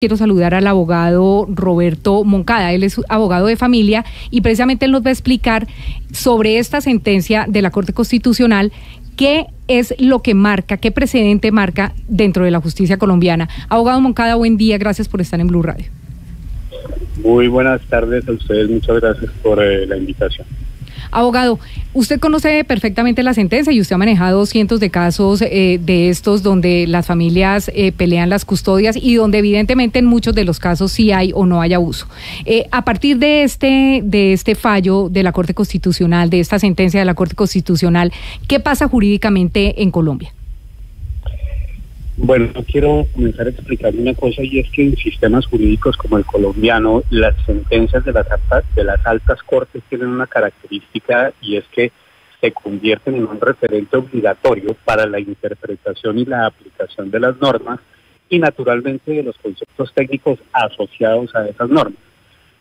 Quiero saludar al abogado Roberto Moncada, él es abogado de familia y precisamente él nos va a explicar sobre esta sentencia de la Corte Constitucional qué es lo que marca, qué precedente marca dentro de la justicia colombiana. Abogado Moncada, buen día, gracias por estar en Blue Radio. Muy buenas tardes a ustedes, muchas gracias por eh, la invitación. Abogado, usted conoce perfectamente la sentencia y usted ha manejado cientos de casos eh, de estos donde las familias eh, pelean las custodias y donde evidentemente en muchos de los casos sí hay o no hay abuso. Eh, a partir de este, de este fallo de la Corte Constitucional, de esta sentencia de la Corte Constitucional, ¿qué pasa jurídicamente en Colombia? Bueno, quiero comenzar a explicar una cosa y es que en sistemas jurídicos como el colombiano, las sentencias de las altas, de las altas cortes tienen una característica y es que se convierten en un referente obligatorio para la interpretación y la aplicación de las normas y naturalmente de los conceptos técnicos asociados a esas normas.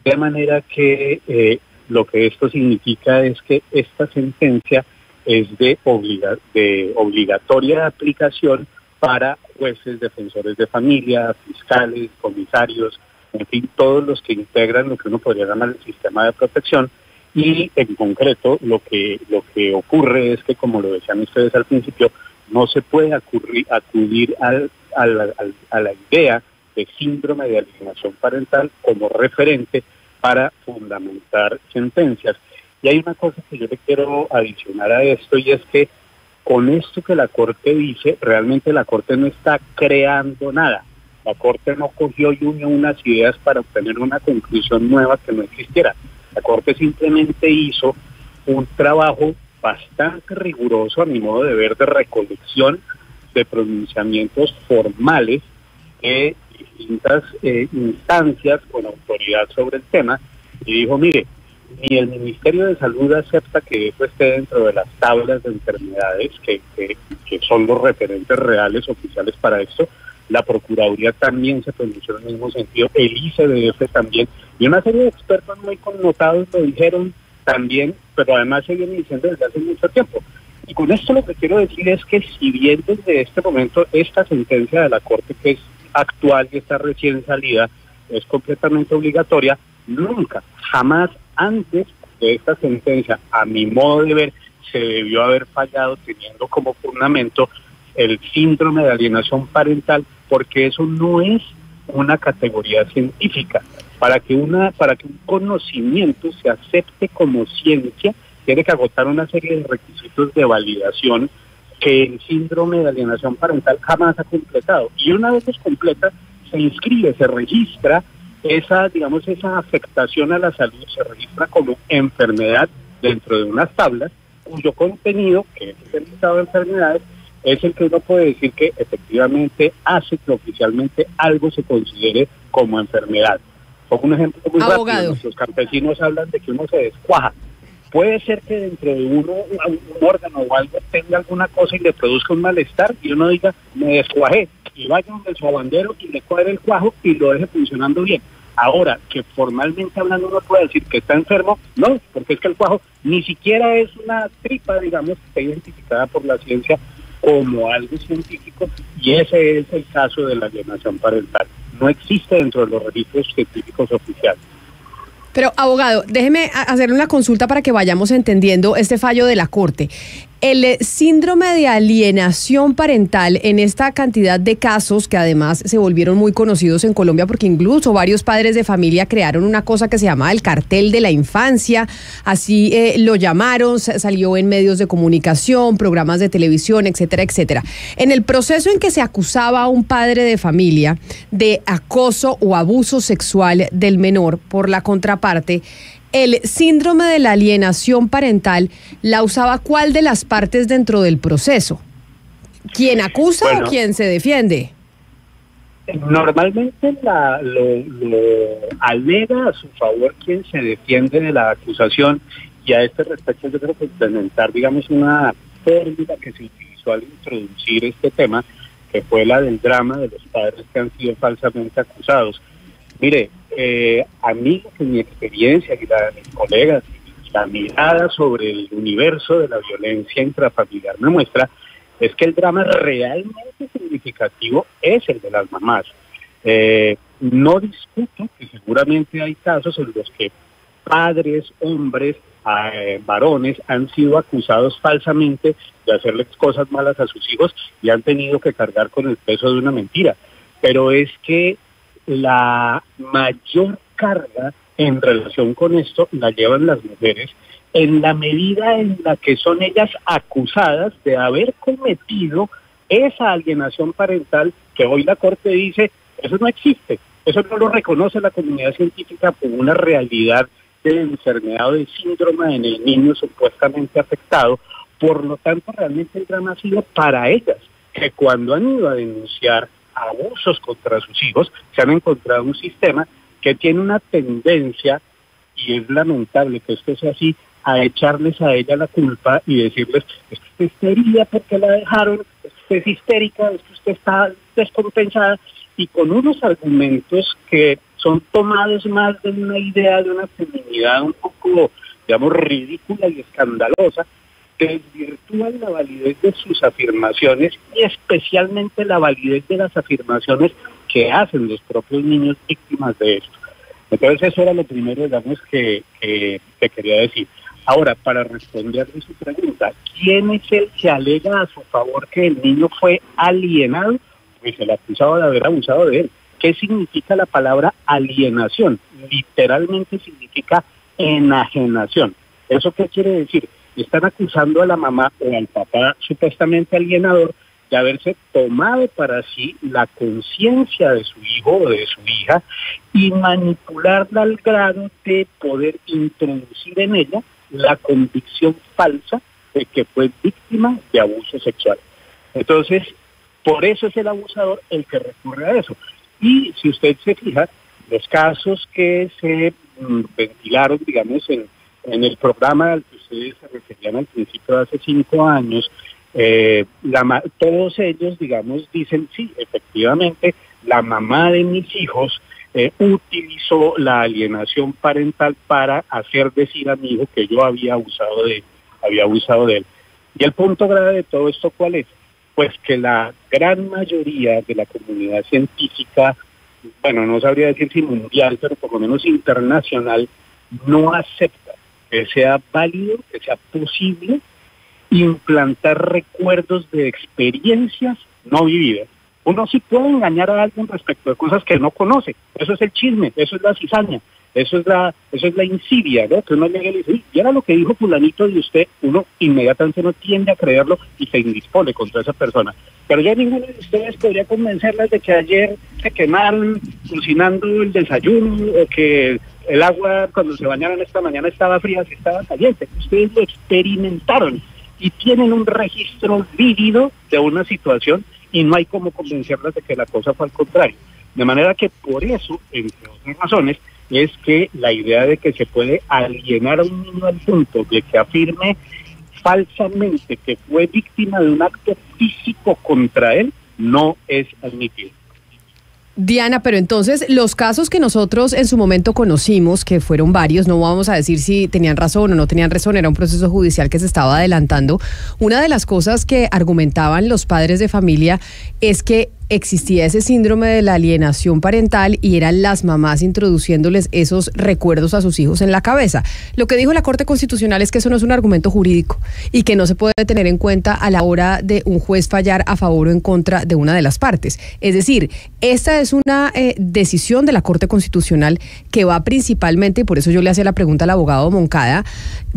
De manera que eh, lo que esto significa es que esta sentencia es de, obliga de obligatoria aplicación para jueces, defensores de familia, fiscales, comisarios, en fin, todos los que integran lo que uno podría llamar el sistema de protección. Y en concreto, lo que, lo que ocurre es que, como lo decían ustedes al principio, no se puede acudir, acudir al, a, la, a la idea de síndrome de alienación parental como referente para fundamentar sentencias. Y hay una cosa que yo le quiero adicionar a esto y es que con esto que la Corte dice, realmente la Corte no está creando nada. La Corte no cogió y unió unas ideas para obtener una conclusión nueva que no existiera. La Corte simplemente hizo un trabajo bastante riguroso, a mi modo de ver, de recolección de pronunciamientos formales de distintas eh, instancias con autoridad sobre el tema y dijo, mire, ni el Ministerio de Salud acepta que eso esté dentro de las tablas de enfermedades que, que, son los referentes reales oficiales para esto. La Procuraduría también se pronunció en el mismo sentido, el ICDF también, y una serie de expertos muy connotados lo dijeron también, pero además se viene diciendo desde hace mucho tiempo. Y con esto lo que quiero decir es que si bien desde este momento esta sentencia de la Corte, que es actual y está recién salida, es completamente obligatoria, nunca, jamás antes de esta sentencia, a mi modo de ver, se debió haber fallado teniendo como fundamento el síndrome de alienación parental, porque eso no es una categoría científica. Para que una, para que un conocimiento se acepte como ciencia, tiene que agotar una serie de requisitos de validación que el síndrome de alienación parental jamás ha completado. Y una vez los completa, se inscribe, se registra esa, digamos, esa afectación a la salud se registra como enfermedad dentro de unas tablas cuyo contenido, que es el listado de enfermedades, es el que uno puede decir que efectivamente hace que oficialmente algo se considere como enfermedad. Pongo un ejemplo muy rápido. Los campesinos hablan de que uno se descuaja. Puede ser que dentro de uno un, órgano o algo tenga alguna cosa y le produzca un malestar y uno diga, me descuajé, y vaya donde su bandero y le cuadre el cuajo y lo deje funcionando bien. Ahora, que formalmente hablando uno puede decir que está enfermo, no, porque es que el cuajo ni siquiera es una tripa, digamos, que está identificada por la ciencia como algo científico y ese es el caso de la alienación parental. No existe dentro de los registros científicos oficiales. Pero, abogado, déjeme hacerle una consulta para que vayamos entendiendo este fallo de la Corte. El eh, síndrome de alienación parental en esta cantidad de casos que además se volvieron muy conocidos en Colombia porque incluso varios padres de familia crearon una cosa que se llamaba el cartel de la infancia, así eh, lo llamaron, salió en medios de comunicación, programas de televisión, etcétera, etcétera. En el proceso en que se acusaba a un padre de familia de acoso o abuso sexual del menor por la contraparte, el síndrome de la alienación parental la usaba cuál de las partes dentro del proceso? ¿Quién acusa o quién se defiende? Normalmente la, lo, alega a su favor quien se defiende de la acusación y a este respecto yo creo que implementar, digamos, una fórmula que se utilizó al introducir este tema, que fue la del drama de los padres que han sido falsamente acusados. Mire, eh, a mí, mi experiencia y la de mis colegas, la mirada sobre el universo de la violencia intrafamiliar me muestra es que el drama realmente significativo es el de las mamás. Eh, no discuto que seguramente hay casos en los que padres, hombres, eh, varones han sido acusados falsamente de hacerles cosas malas a sus hijos y han tenido que cargar con el peso de una mentira. Pero es que la mayor carga en relación con esto la llevan las mujeres en la medida en la que son ellas acusadas de haber cometido esa alienación parental que hoy la Corte dice, eso no existe, eso no lo reconoce la comunidad científica como una realidad de enfermedad o de síndrome en el niño supuestamente afectado. Por lo tanto, realmente el drama ha sido para ellas, que cuando han ido a denunciar abusos contra sus hijos, se han encontrado un sistema que tiene una tendencia, y es lamentable que esto sea así, a echarles a ella la culpa y decirles, es que usted está porque la dejaron, es que usted es histérica, es que usted está descompensada, y con unos argumentos que son tomados más de una idea de una feminidad un poco, digamos, ridícula y escandalosa, que desvirtúan la validez de sus afirmaciones y especialmente la validez de las afirmaciones que hacen los propios niños víctimas de esto. Entonces eso era lo primero, digamos, que, que, quería decir. Ahora, para responderle su pregunta, ¿quién es el que alega a su favor que el niño fue alienado? Pues se le acusaba de haber abusado de él. ¿Qué significa la palabra alienación? Literalmente significa enajenación. ¿Eso qué quiere decir? Están acusando a la mamá o al papá supuestamente alienador de haberse tomado para sí la conciencia de su hijo o de su hija y manipularla al grado de poder introducir en ella la convicción falsa de que fue víctima de abuso sexual. Entonces, por eso es el abusador el que recurre a eso. Y si usted se fija, los casos que se mm, ventilaron, digamos, en, en el programa al que ustedes se referían al principio de hace cinco años, eh, todos ellos, digamos, dicen, sí, efectivamente, la mamá de mis hijos eh, utilizó la alienación parental para hacer decir a mi hijo que yo había abusado de, había abusado de él. Y el punto grave de todo esto, ¿cuál es? Pues que la gran mayoría de la comunidad científica, bueno, no sabría decir si mundial, pero por lo menos internacional, no acepta que sea válido, que sea posible implantar recuerdos de experiencias no vividas. Uno sí puede engañar a alguien respecto de cosas que no conoce. Eso es el chisme, eso es la cizaña, eso es la, eso es la insidia, ¿no? Que uno llega y le dice, y era lo que dijo fulanito de usted, uno inmediatamente no tiende a creerlo y se indispone contra esa persona. Pero ya ninguno de ustedes podría convencerlas de que ayer se quemaron cocinando el desayuno o que el agua cuando se bañaron esta mañana estaba fría, si estaba caliente. Ustedes lo experimentaron y tienen un registro vívido de una situación y no hay como convencerlas de que la cosa fue al contrario. De manera que por eso, entre otras razones, es que la idea de que se puede alienar a un niño al punto de que afirme falsamente que fue víctima de un acto físico contra él no es admitido. Diana, pero entonces los casos que nosotros en su momento conocimos, que fueron varios, no vamos a decir si tenían razón o no tenían razón, era un proceso judicial que se estaba adelantando. Una de las cosas que argumentaban los padres de familia es que existía ese síndrome de la alienación parental y eran las mamás introduciéndoles esos recuerdos a sus hijos en la cabeza. Lo que dijo la Corte Constitucional es que eso no es un argumento jurídico y que no se puede tener en cuenta a la hora de un juez fallar a favor o en contra de una de las partes. Es decir, esta es una eh, decisión de la Corte Constitucional que va principalmente, y por eso yo le hacía la pregunta al abogado Moncada,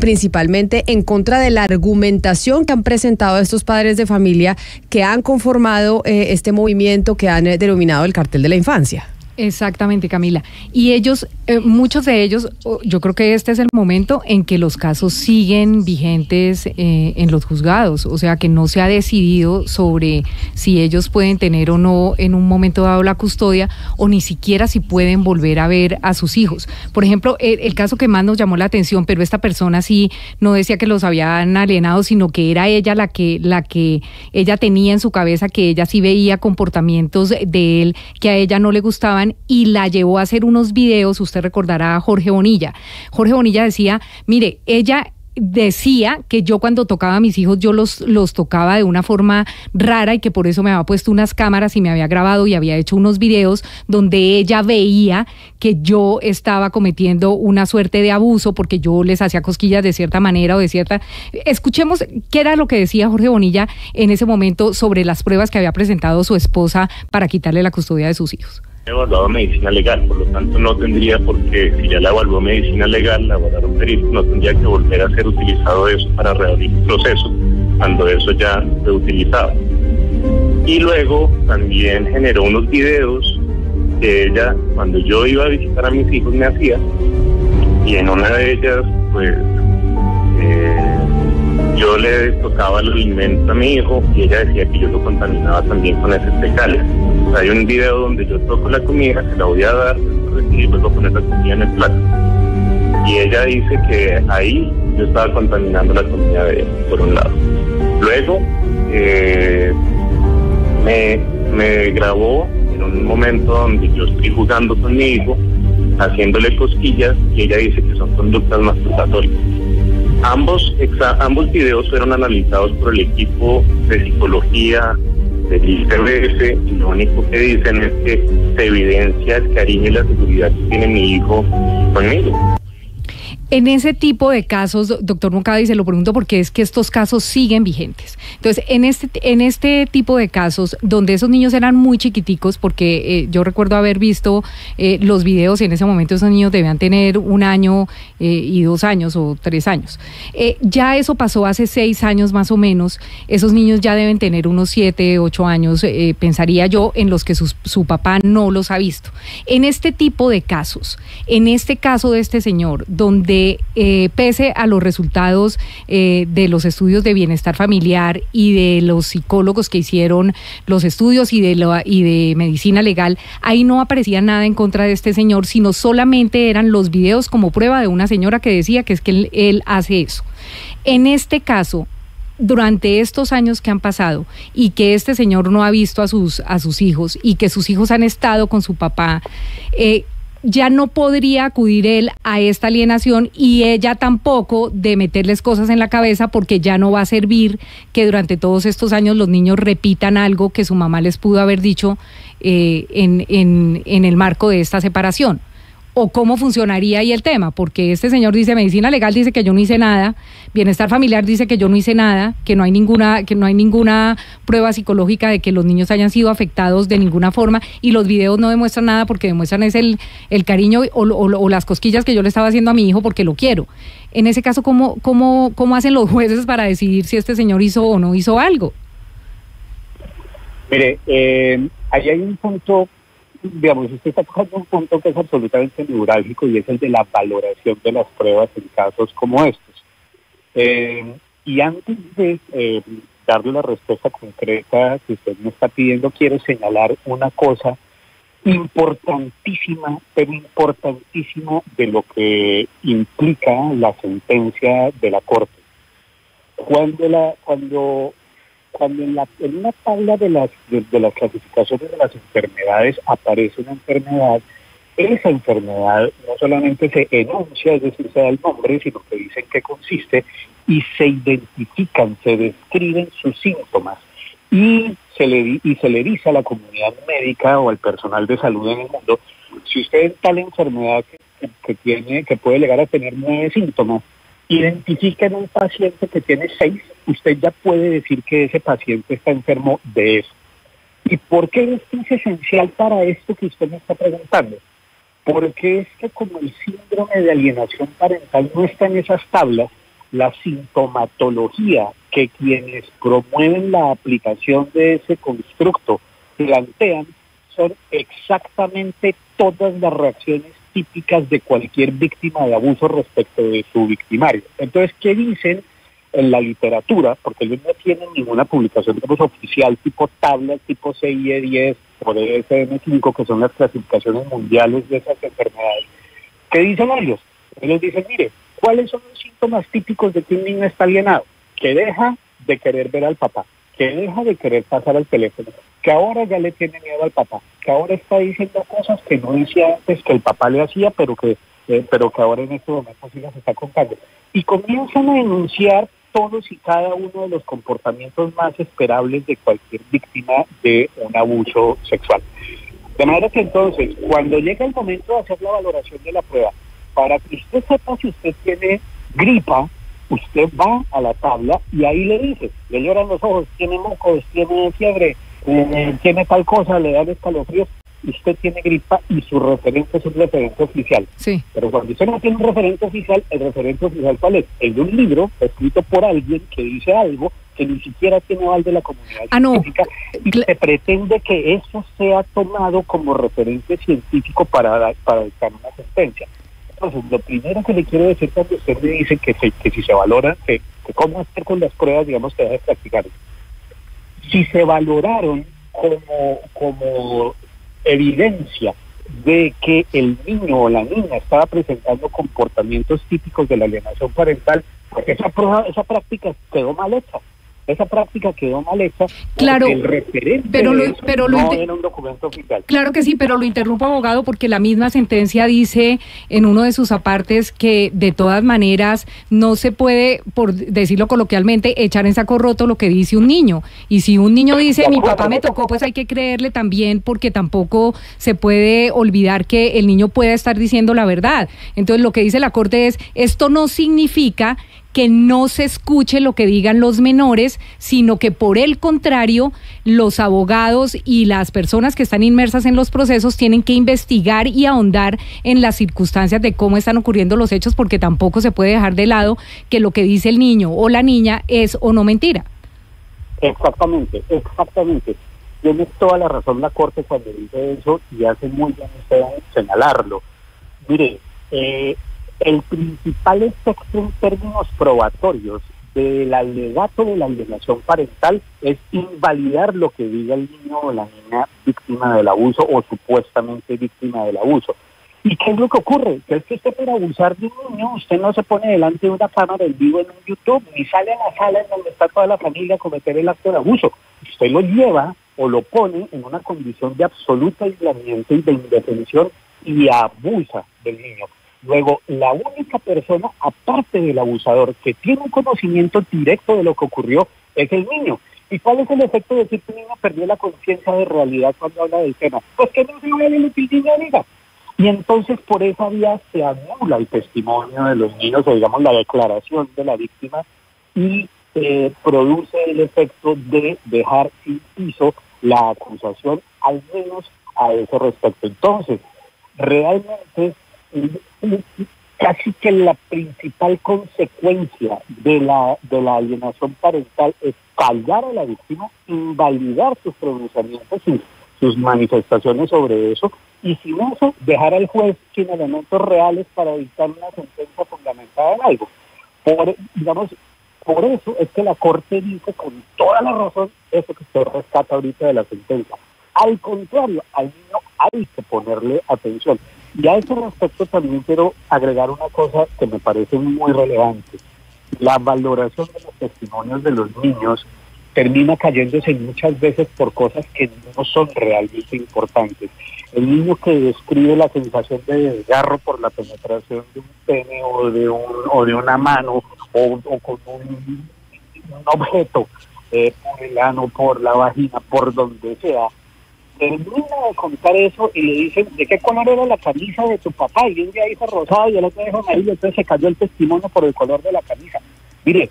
principalmente en contra de la argumentación que han presentado estos padres de familia que han conformado eh, este movimiento que han eh, denominado el cartel de la infancia. Exactamente, Camila. Y ellos, eh, muchos de ellos, yo creo que este es el momento en que los casos siguen vigentes eh, en los juzgados, o sea que no se ha decidido sobre si ellos pueden tener o no en un momento dado la custodia o ni siquiera si pueden volver a ver a sus hijos. Por ejemplo, el, caso que más nos llamó la atención, pero esta persona sí no decía que los habían alienado, sino que era ella la que, la que ella tenía en su cabeza, que ella sí veía comportamientos de él que a ella no le gustaban y la llevó a hacer unos videos, usted recordará a Jorge Bonilla. Jorge Bonilla decía, mire, ella decía que yo cuando tocaba a mis hijos yo los, los tocaba de una forma rara y que por eso me había puesto unas cámaras y me había grabado y había hecho unos videos donde ella veía que yo estaba cometiendo una suerte de abuso porque yo les hacía cosquillas de cierta manera o de cierta... Escuchemos qué era lo que decía Jorge Bonilla en ese momento sobre las pruebas que había presentado su esposa para quitarle la custodia de sus hijos evaluado medicina legal, por lo tanto no tendría por qué, si ya la evaluó medicina legal, la evaluaron perito, no tendría que volver a ser utilizado eso para reabrir el proceso, cuando eso ya fue utilizado. Y luego también generó unos videos que ella, cuando yo iba a visitar a mis hijos, me hacía, y en una de ellas, pues, eh, yo le tocaba el alimento a mi hijo y ella decía que yo lo contaminaba también con ese fecales. Hay un video donde yo toco la comida, se la voy a dar, y luego poner la comida en el plato. Y ella dice que ahí yo estaba contaminando la comida de ella, por un lado. Luego eh, me, me grabó en un momento donde yo estoy jugando con mi hijo, haciéndole cosquillas, y ella dice que son conductas masturbatorias. Ambos, ambos videos fueron analizados por el equipo de psicología del ICBS y lo único que dicen es que se evidencia el cariño y la seguridad que tiene mi hijo conmigo. En ese tipo de casos, doctor Moncada, y se lo pregunto porque es que estos casos siguen vigentes. Entonces, en este, en este tipo de casos, donde esos niños eran muy chiquiticos, porque eh, yo recuerdo haber visto eh, los videos y en ese momento esos niños debían tener un año eh, y dos años o tres años. ya eso pasó hace seis años más o menos. Esos niños ya deben tener unos siete, ocho años, pensaría yo, en los que su papá no los ha visto. En este tipo de casos, en este caso de este señor, donde eh, pese a los resultados eh, de los estudios de bienestar familiar y de los psicólogos que hicieron los estudios y de, y de medicina legal, ahí no aparecía nada en contra de este señor, sino solamente eran los videos como prueba de una señora que decía que es que él, hace eso. En este caso, durante estos años que han pasado y que este señor no ha visto a sus, a sus hijos y que sus hijos han estado con su papá, eh, ya no podría acudir él a esta alienación y ella tampoco de meterles cosas en la cabeza porque ya no va a servir que durante todos estos años los niños repitan algo que su mamá les pudo haber dicho eh, en, en, en el marco de esta separación. O cómo funcionaría ahí el tema, porque este señor dice medicina legal dice que yo no hice nada, bienestar familiar dice que yo no hice nada, que no hay ninguna que no hay ninguna prueba psicológica de que los niños hayan sido afectados de ninguna forma y los videos no demuestran nada porque demuestran es el, el cariño o, o, las cosquillas que yo le estaba haciendo a mi hijo porque lo quiero. En ese caso, ¿cómo, cómo, cómo hacen los jueces para decidir si este señor hizo o no hizo algo? Mire, eh, ahí hay un punto digamos, usted está tocando un punto que es absolutamente neurálgico y es el de la valoración de las pruebas en casos como estos. Eh, y antes de eh, darle la respuesta concreta que usted me está pidiendo, quiero señalar una cosa importantísima, pero importantísima de lo que implica la sentencia de la Corte. Cuando, la, cuando cuando en, la, en una tabla de las, de, las clasificaciones de las enfermedades aparece una enfermedad, esa enfermedad no solamente se enuncia, es decir, se da el nombre, sino que dicen qué consiste y se identifican, se describen sus síntomas y se le, y se le dice a la comunidad médica o al personal de salud en el mundo, si usted es tal enfermedad que, tiene, que puede llegar a tener nueve síntomas, identifiquen un paciente que tiene seis, usted ya puede decir que ese paciente está enfermo de eso. ¿Y por qué esto es esencial para esto que usted me está preguntando? porque es que como el síndrome de alienación parental no está en esas tablas, la sintomatología que quienes promueven la aplicación de ese constructo plantean son exactamente todas las reacciones típicas de cualquier víctima de abuso respecto de su victimario. Entonces, ¿qué dicen en la literatura? Porque ellos no tienen ninguna publicación digamos, oficial tipo tablas, tipo CIE10, por ESM5, que son las clasificaciones mundiales de esas enfermedades. ¿Qué dicen ellos? Ellos dicen, mire, ¿cuáles son los síntomas típicos de que un niño está alienado? Que deja de querer ver al papá, que deja de querer pasar al teléfono, que ahora ya le tiene miedo al papá, que ahora está diciendo cosas que no decía antes que el papá le hacía, pero que, eh, pero que ahora en este momento sí las está contando. Y comienzan a denunciar todos y cada uno de los comportamientos más esperables de cualquier víctima de un abuso sexual. De manera que entonces, cuando llega el momento de hacer la valoración de la prueba, para que usted sepa si usted tiene gripa, usted va a la tabla y ahí le dice, le lloran los ojos, tiene mocos, tiene fiebre, eh, tiene tal cosa, le dan escalofríos, usted tiene gripa y su referente es un referente oficial. Sí. Pero cuando usted no tiene un referente oficial, el referente oficial cuál es? El de un libro escrito por alguien que dice algo que ni siquiera tiene aval de la comunidad Ah, no. científica y se pretende que eso sea tomado como referente científico para, para dictar una sentencia. Entonces, lo primero que le quiero decir cuando usted me dice que, se- que si se valora, que, que cómo hacer con las pruebas, digamos, que deja de practicar. Si se valoraron como, como evidencia de que el niño o la niña estaba presentando comportamientos típicos de la alienación parental, esa esa práctica quedó mal hecha. Esa práctica quedó mal hecha. Claro, el referente pero lo- pero lo no era un documento oficial. Claro que sí, pero lo interrumpo, abogado, porque la misma sentencia dice en uno de sus apartes que de todas maneras no se puede, por decirlo coloquialmente, echar en saco roto lo que dice un niño. Y si un niño dice, mi papá me tocó, pues hay que creerle también, porque tampoco se puede olvidar que el niño pueda estar diciendo la verdad. Entonces, lo que dice la Corte es, esto no significa que no se escuche lo que digan los menores, sino que por el contrario, los abogados y las personas que están inmersas en los procesos tienen que investigar y ahondar en las circunstancias de cómo están ocurriendo los hechos, porque tampoco se puede dejar de lado que lo que dice el niño o la niña es o no mentira. Exactamente, exactamente. Tiene toda la razón la Corte cuando dice eso y hace muy bien usted señalarlo. Mire, eh, el principal efecto en términos probatorios del alegato de la alienación parental es invalidar lo que diga el niño o la niña víctima del abuso o supuestamente víctima del abuso. ¿Y qué es lo que ocurre? Que es que usted para abusar de un niño, usted no se pone delante de una cámara en vivo en un YouTube, ni sale a la sala en donde está toda la familia a cometer el acto de abuso. Usted lo lleva o lo pone en una condición de absoluto aislamiento y de indefensión y abusa del niño. Luego, la única persona, aparte del abusador, que tiene un conocimiento directo de lo que ocurrió, es el niño. ¿Y cuál es el efecto de decir que un niño perdió la conciencia de realidad cuando habla del tema? Pues que no se vale lo el niño diga. Y entonces por esa vía se anula el testimonio de los niños, o digamos la declaración de la víctima, y eh, produce el efecto de dejar sin la acusación, al menos a ese respecto. Entonces, realmente casi que la principal consecuencia de la, de la alienación parental es callar a la víctima, invalidar sus pronunciamientos, sus, sus manifestaciones sobre eso, y sin eso dejar al juez sin elementos reales para dictar una sentencia fundamentada en algo. Por, digamos, por eso es que la Corte dice con toda la razón eso que usted rescata ahorita de la sentencia. Al contrario, al niño hay que ponerle atención. Y a ese respecto también quiero agregar una cosa que me parece muy relevante. La valoración de los testimonios de los niños termina cayéndose muchas veces por cosas que no son realmente importantes. El niño que describe la sensación de desgarro por la penetración de un pene o de, un, o de una mano o, con un, un objeto eh, por el ano, por la vagina, por donde sea, termina de contar eso y le dicen de qué color era la camisa de tu papá y un día dijo rosado y el otro dijo amarillo, entonces se cayó el testimonio por el color de la camisa. Mire,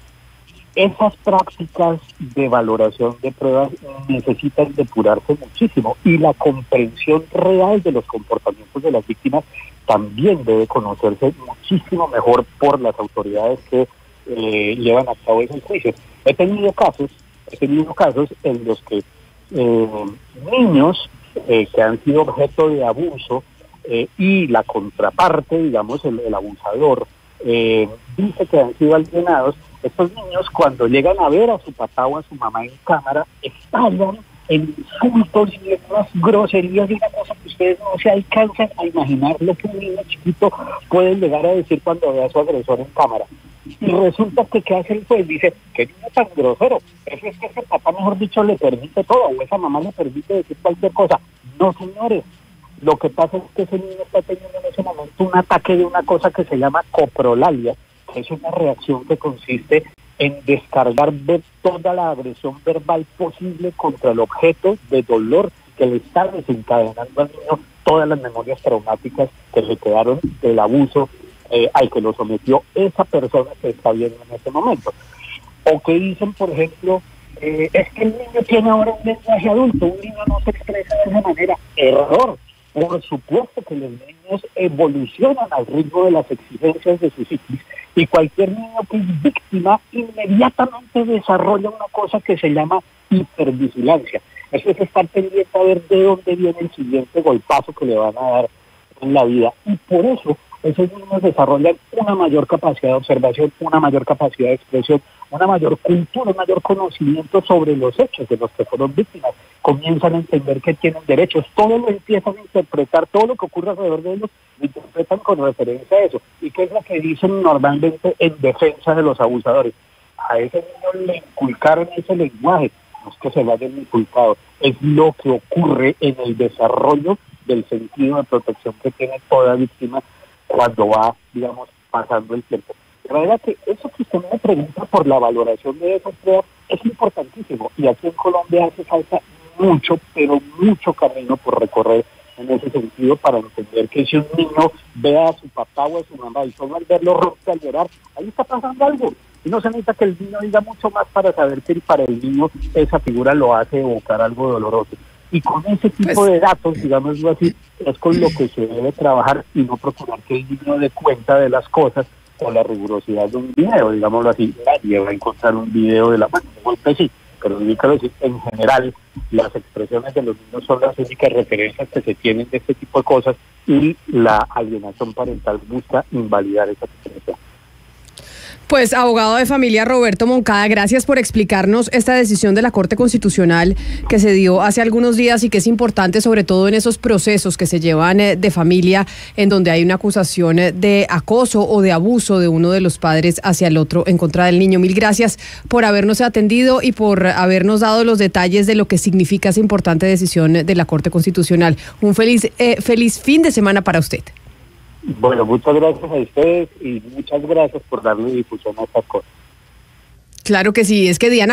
esas prácticas de valoración de pruebas necesitan depurarse muchísimo y la comprensión real de los comportamientos de las víctimas también debe conocerse muchísimo mejor por las autoridades que eh, llevan a cabo esos juicios. He tenido casos, he tenido casos en los que eh, niños eh, que han sido objeto de abuso eh, y la contraparte, digamos, el, abusador, eh, dice que han sido alienados, estos niños cuando llegan a ver a su papá o a su mamá en cámara, estallan en insultos y en unas groserías y una cosa que ustedes no se alcanzan a imaginar lo que un niño chiquito puede llegar a decir cuando ve a su agresor en cámara. Y resulta que ¿qué hace el juez? Dice, qué niño tan grosero. Eso es que ese papá, mejor dicho, le permite todo, o esa mamá le permite decir cualquier cosa. No, señores. Lo que pasa es que ese niño está teniendo en ese momento un ataque de una cosa que se llama coprolalia, Es una reacción que consiste en descargar toda la agresión verbal posible contra el objeto de dolor que le está desencadenando al niño todas las memorias traumáticas que le quedaron del abuso eh, al que lo sometió esa persona que está viendo en ese momento. O que dicen, por ejemplo, eh, es que el niño tiene ahora un lenguaje adulto, un niño no se expresa de esa manera. Error. Por supuesto que los niños evolucionan al ritmo de las exigencias de su psiquis y cualquier niño que es víctima inmediatamente desarrolla una cosa que se llama hipervigilancia. Eso es estar pendiente a ver de dónde viene el siguiente golpazo que le van a dar en la vida. Y por eso esos niños desarrollan una mayor capacidad de observación, una mayor capacidad de expresión, una mayor cultura, un mayor conocimiento sobre los hechos de los que fueron víctimas. Comienzan a entender que tienen derechos, todo lo empiezan a interpretar, todo lo que ocurre alrededor de ellos lo interpretan con referencia a eso. ¿Y qué es lo que dicen normalmente en defensa de los abusadores? A ese niño le inculcaron ese lenguaje, no es que se lo hayan inculcado, es lo que ocurre en el desarrollo del sentido de protección que tiene toda víctima cuando va, digamos, pasando el tiempo. De manera que eso que usted me pregunta por la valoración de pruebas es importantísimo y aquí en Colombia hace falta mucho, pero mucho camino por recorrer en ese sentido para entender que si un niño ve a su papá o a su mamá y solo al verlo rompe al llorar, ahí está pasando algo. Y no se necesita que el niño diga mucho más para saber que para el niño esa figura lo hace evocar algo doloroso. Y con ese tipo pues de datos, digámoslo así, es con lo que se debe trabajar y no procurar que el niño dé cuenta de las cosas con la rigurosidad de un video, digámoslo así. Nadie va a encontrar un video de la mano, un golpe sí, pero decir, en general las expresiones de los niños son las únicas referencias que se tienen de este tipo de cosas y la alienación parental busca invalidar esa expresión. Pues abogado de familia Roberto Moncada, gracias por explicarnos esta decisión de la Corte Constitucional que se dio hace algunos días y que es importante sobre todo en esos procesos que se llevan eh, de familia en donde hay una acusación eh, de acoso o de abuso de uno de los padres hacia el otro en contra del niño. Mil gracias por habernos atendido y por habernos dado los detalles de lo que significa esa importante decisión de la Corte Constitucional. Un feliz, eh, feliz fin de semana para usted. Bueno, muchas gracias a ustedes y muchas gracias por darle difusión a estas cosas. Claro que sí, es que Diana